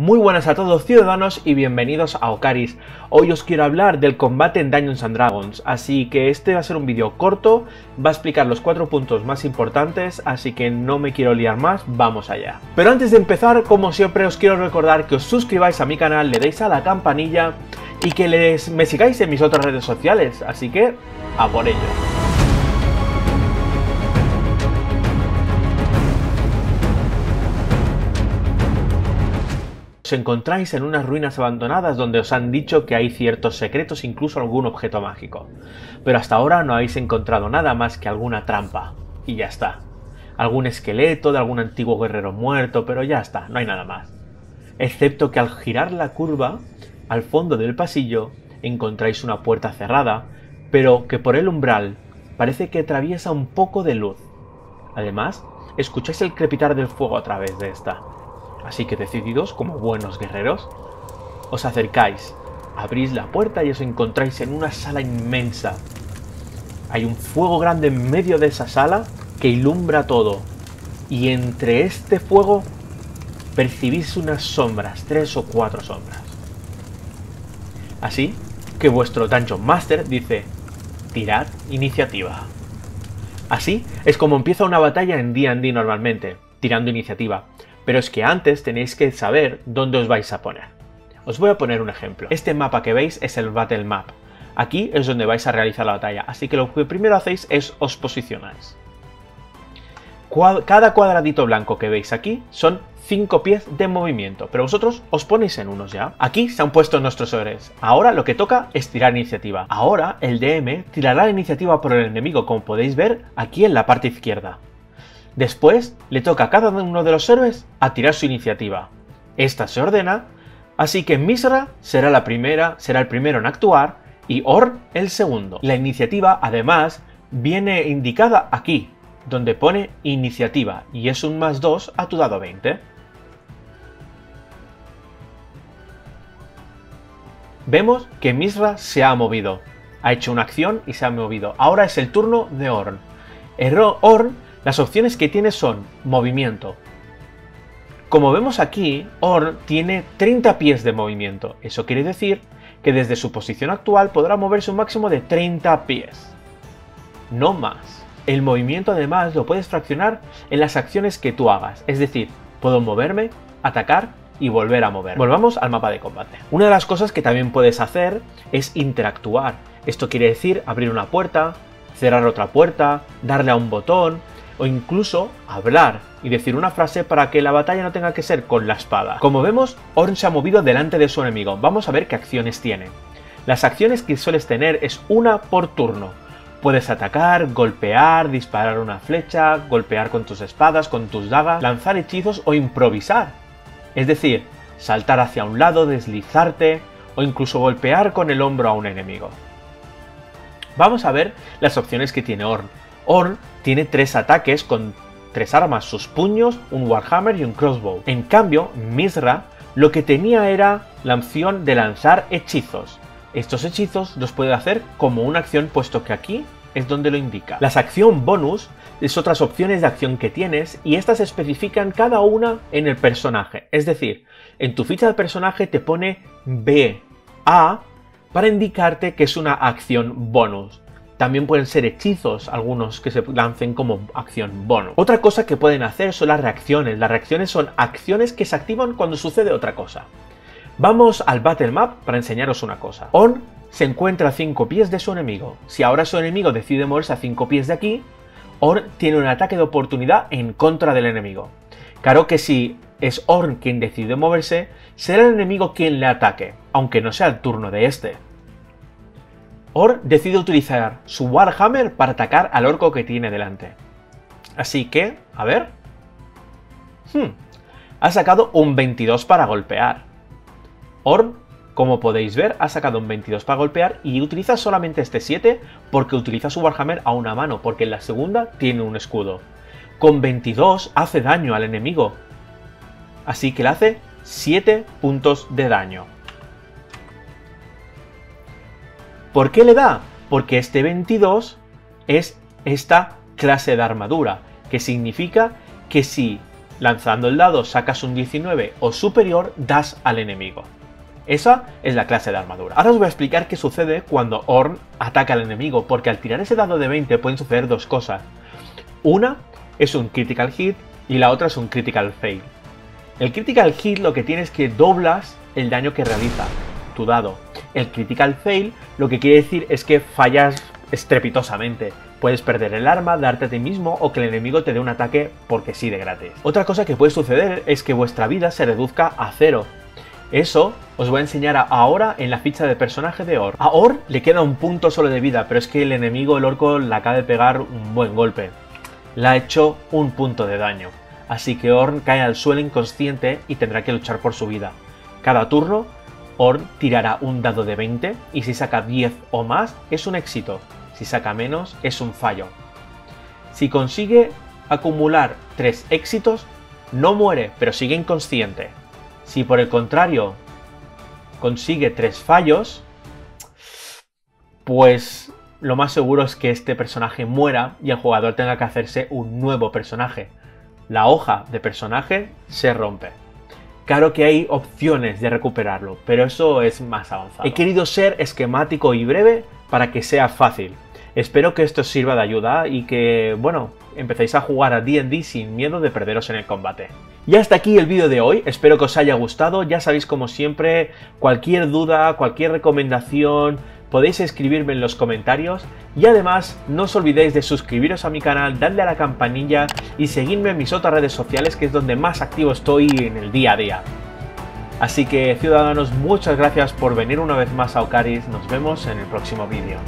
Muy buenas a todos ciudadanos y bienvenidos a Ocaris. Hoy os quiero hablar del combate en Dungeons and Dragons, así que este va a ser un vídeo corto, va a explicar los cuatro puntos más importantes, así que no me quiero liar más, vamos allá. Pero antes de empezar, como siempre os quiero recordar que os suscribáis a mi canal, le deis a la campanilla y que les, me sigáis en mis otras redes sociales, así que a por ello. Os encontráis en unas ruinas abandonadas donde os han dicho que hay ciertos secretos, incluso algún objeto mágico. Pero hasta ahora no habéis encontrado nada más que alguna trampa. Y ya está. Algún esqueleto de algún antiguo guerrero muerto, pero ya está, no hay nada más. Excepto que al girar la curva, al fondo del pasillo, encontráis una puerta cerrada, pero que por el umbral parece que atraviesa un poco de luz. Además, escucháis el crepitar del fuego a través de esta. Así que decididos, como buenos guerreros, os acercáis, abrís la puerta y os encontráis en una sala inmensa. Hay un fuego grande en medio de esa sala que ilumbra todo. Y entre este fuego percibís unas sombras, tres o cuatro sombras. Así que vuestro Dungeon Master dice, tirad iniciativa. Así es como empieza una batalla en D&D normalmente, tirando iniciativa. Pero es que antes tenéis que saber dónde os vais a poner. Os voy a poner un ejemplo. Este mapa que veis es el Battle Map. Aquí es donde vais a realizar la batalla, así que lo que primero hacéis es os posicionáis. Cada cuadradito blanco que veis aquí son 5 pies de movimiento, pero vosotros os ponéis en unos ya. Aquí se han puesto nuestros héroes. Ahora lo que toca es tirar iniciativa. Ahora el DM tirará la iniciativa por el enemigo, como podéis ver aquí en la parte izquierda. Después le toca a cada uno de los héroes a tirar su iniciativa. Esta se ordena, así que Misra será la primera, será el primero en actuar y Orn el segundo. La iniciativa, además, viene indicada aquí, donde pone iniciativa, y es un más 2 a tu dado 20. Vemos que Misra se ha movido. Ha hecho una acción y se ha movido. Ahora es el turno de Orn. Orn las opciones que tiene son movimiento. Como vemos aquí, Orn tiene 30 pies de movimiento. Eso quiere decir que desde su posición actual podrá moverse un máximo de 30 pies. No más. El movimiento además lo puedes fraccionar en las acciones que tú hagas. Es decir, puedo moverme, atacar y volver a mover. Volvamos al mapa de combate. Una de las cosas que también puedes hacer es interactuar. Esto quiere decir abrir una puerta, cerrar otra puerta, darle a un botón, o incluso hablar y decir una frase para que la batalla no tenga que ser con la espada. Como vemos, Orn se ha movido delante de su enemigo. Vamos a ver qué acciones tiene. Las acciones que sueles tener es una por turno. Puedes atacar, golpear, disparar una flecha, golpear con tus espadas, con tus dagas, lanzar hechizos o improvisar. Es decir, saltar hacia un lado, deslizarte o incluso golpear con el hombro a un enemigo. Vamos a ver las opciones que tiene Orn. Orn tiene tres ataques con tres armas, sus puños, un Warhammer y un crossbow. En cambio, Misra lo que tenía era la opción de lanzar hechizos. Estos hechizos los puede hacer como una acción puesto que aquí es donde lo indica. Las acción bonus es otras opciones de acción que tienes y estas especifican cada una en el personaje. Es decir, en tu ficha de personaje te pone B, A para indicarte que es una acción bonus. También pueden ser hechizos, algunos que se lancen como acción bono. Otra cosa que pueden hacer son las reacciones. Las reacciones son acciones que se activan cuando sucede otra cosa. Vamos al Battle Map para enseñaros una cosa. On se encuentra a 5 pies de su enemigo. Si ahora su enemigo decide moverse a 5 pies de aquí, Orn tiene un ataque de oportunidad en contra del enemigo. Claro que si es Orn quien decide moverse, será el enemigo quien le ataque, aunque no sea el turno de este. Or decide utilizar su Warhammer para atacar al orco que tiene delante. Así que, a ver. Hmm, ha sacado un 22 para golpear. Or, como podéis ver, ha sacado un 22 para golpear y utiliza solamente este 7 porque utiliza su Warhammer a una mano, porque en la segunda tiene un escudo. Con 22 hace daño al enemigo. Así que le hace 7 puntos de daño. ¿Por qué le da? Porque este 22 es esta clase de armadura, que significa que si Lanzando el dado sacas un 19 o superior, das al enemigo. Esa es la clase de armadura. Ahora os voy a explicar qué sucede cuando Orn ataca al enemigo, porque al tirar ese dado de 20 pueden suceder dos cosas. Una es un critical hit y la otra es un critical fail. El critical hit lo que tiene es que doblas el daño que realiza tu dado. El critical fail lo que quiere decir es que fallas estrepitosamente. Puedes perder el arma, darte a ti mismo o que el enemigo te dé un ataque porque sí de gratis. Otra cosa que puede suceder es que vuestra vida se reduzca a cero. Eso os voy a enseñar ahora en la ficha de personaje de Or. A Or le queda un punto solo de vida, pero es que el enemigo, el orco, le acaba de pegar un buen golpe. Le ha hecho un punto de daño. Así que Orn cae al suelo inconsciente y tendrá que luchar por su vida. Cada turno, Orn tirará un dado de 20 y si saca 10 o más es un éxito. Si saca menos es un fallo. Si consigue acumular 3 éxitos, no muere, pero sigue inconsciente. Si por el contrario consigue tres fallos, pues lo más seguro es que este personaje muera y el jugador tenga que hacerse un nuevo personaje. La hoja de personaje se rompe. Claro que hay opciones de recuperarlo, pero eso es más avanzado. He querido ser esquemático y breve para que sea fácil. Espero que esto sirva de ayuda y que, bueno, empecéis a jugar a D&D sin miedo de perderos en el combate. Y hasta aquí el vídeo de hoy, espero que os haya gustado, ya sabéis como siempre, cualquier duda, cualquier recomendación, podéis escribirme en los comentarios y además no os olvidéis de suscribiros a mi canal, darle a la campanilla y seguirme en mis otras redes sociales que es donde más activo estoy en el día a día. Así que ciudadanos, muchas gracias por venir una vez más a Ocaris, nos vemos en el próximo vídeo.